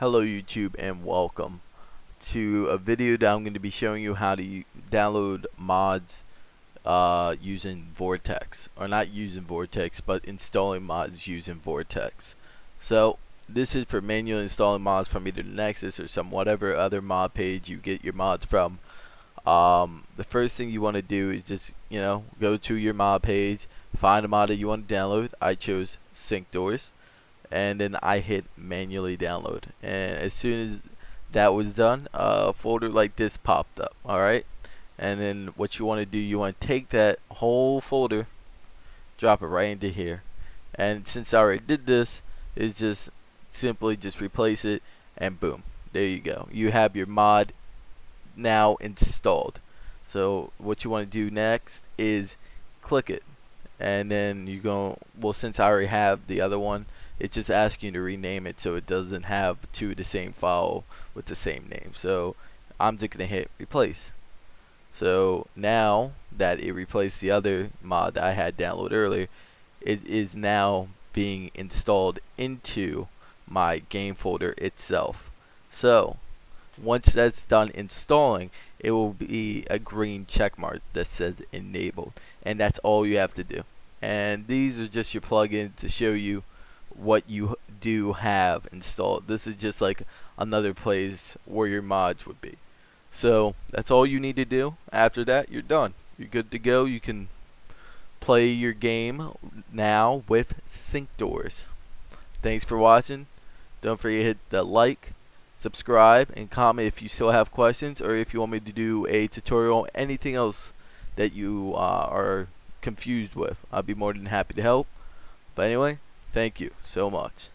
Hello YouTube and welcome to a video that I'm going to be showing you how to download mods uh, using Vortex. Or not using Vortex but installing mods using Vortex. So this is for manually installing mods from either Nexus or some whatever other mod page you get your mods from. Um, the first thing you want to do is just you know go to your mod page find a mod that you want to download. I chose Syncdoors and then I hit manually download. And as soon as that was done a folder like this popped up alright? And then what you want to do you want to take that whole folder drop it right into here. And since I already did this it's just simply just replace it and boom there you go. You have your mod now installed. So what you want to do next is click it. And then you go well since I already have the other one it's just asking you to rename it so it doesn't have two of the same file with the same name. So I'm just gonna hit replace. So now that it replaced the other mod that I had downloaded earlier it is now being installed into my game folder itself. So once that's done installing it will be a green check mark that says enabled and that's all you have to do. And these are just your plugins to show you what you do have installed. This is just like another place where your mods would be. So that's all you need to do. After that, you're done. You're good to go. You can play your game now with sync doors. Thanks for watching. Don't forget to hit the like, subscribe, and comment if you still have questions or if you want me to do a tutorial, on anything else that you uh, are confused with. I'll be more than happy to help. But anyway, Thank you so much.